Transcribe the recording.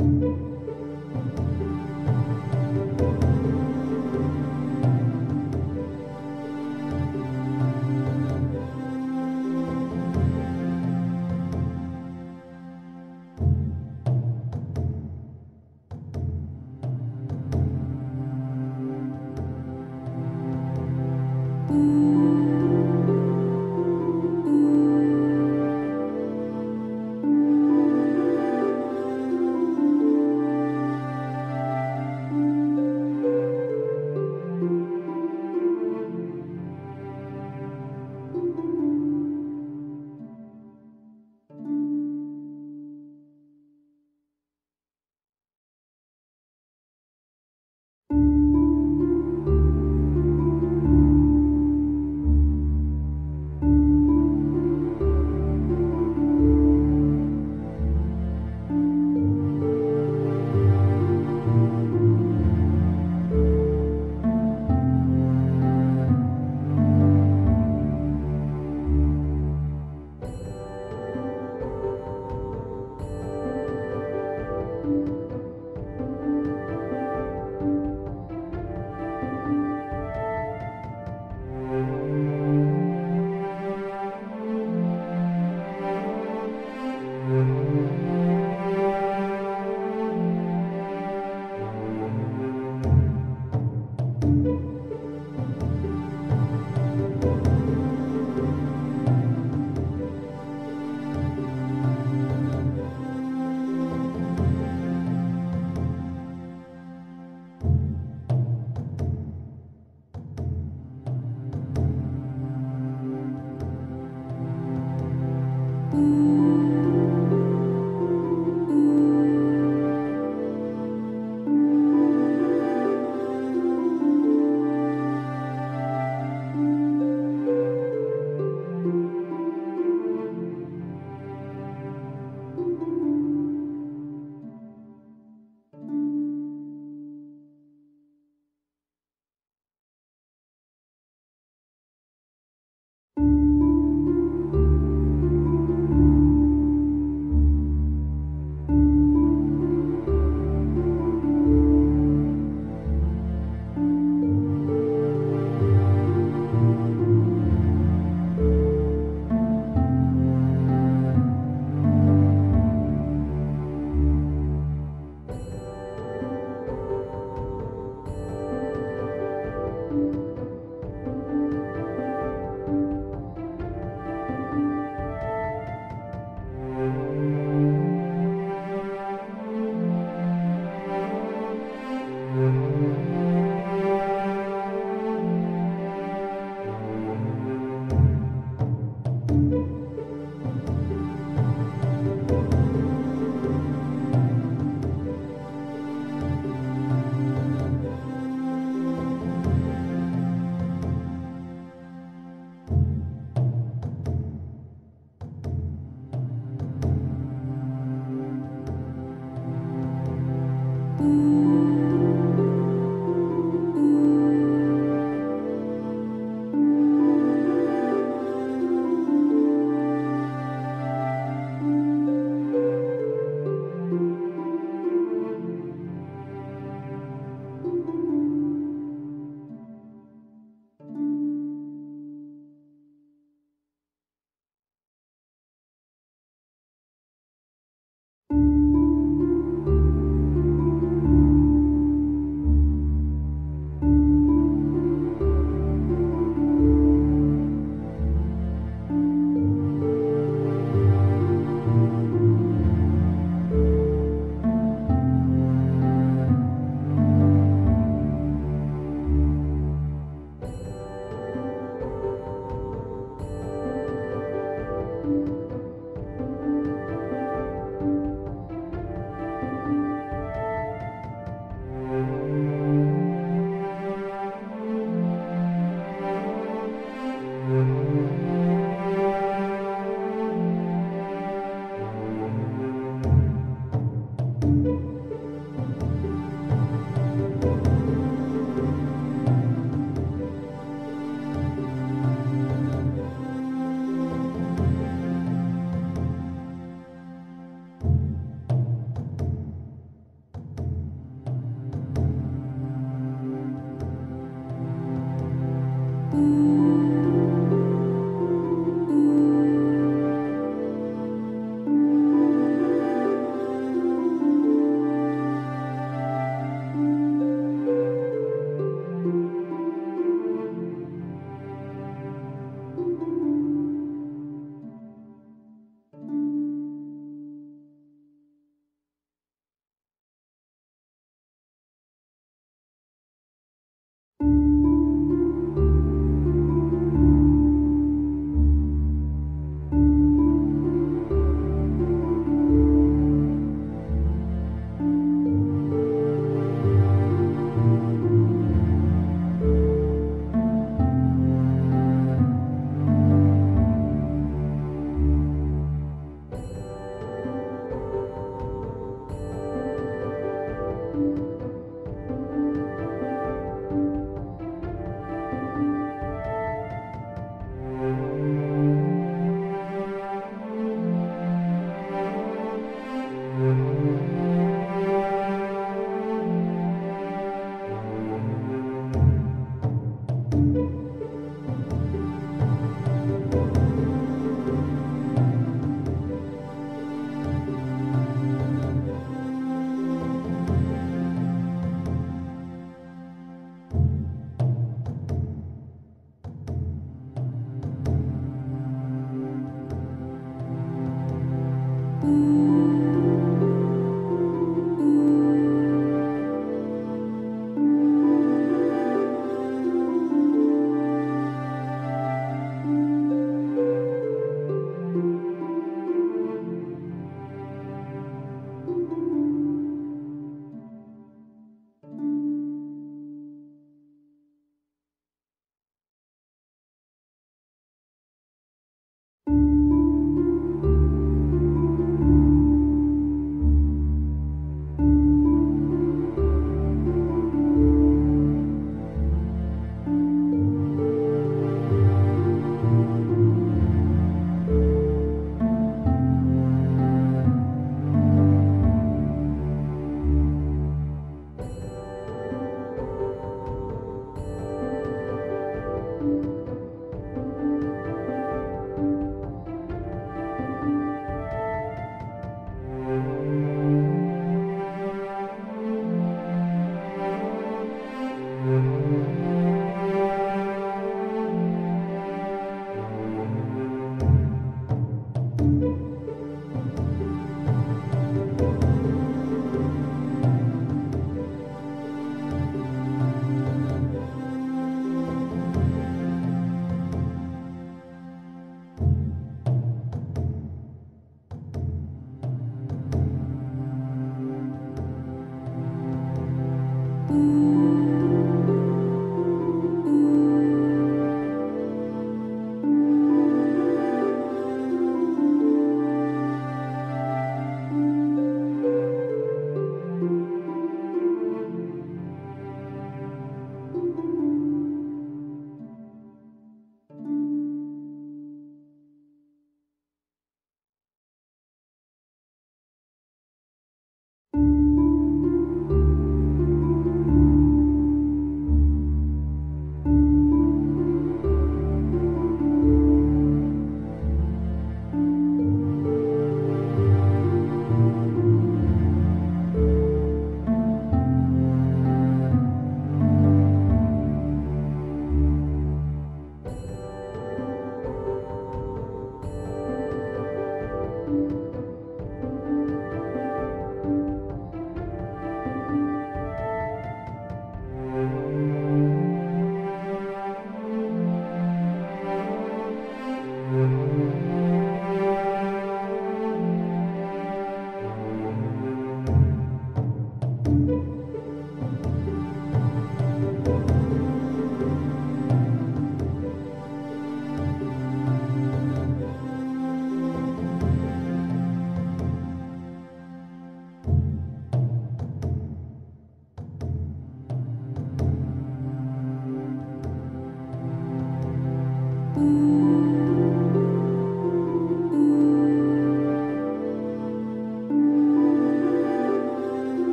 Música